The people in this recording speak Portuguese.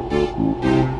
Música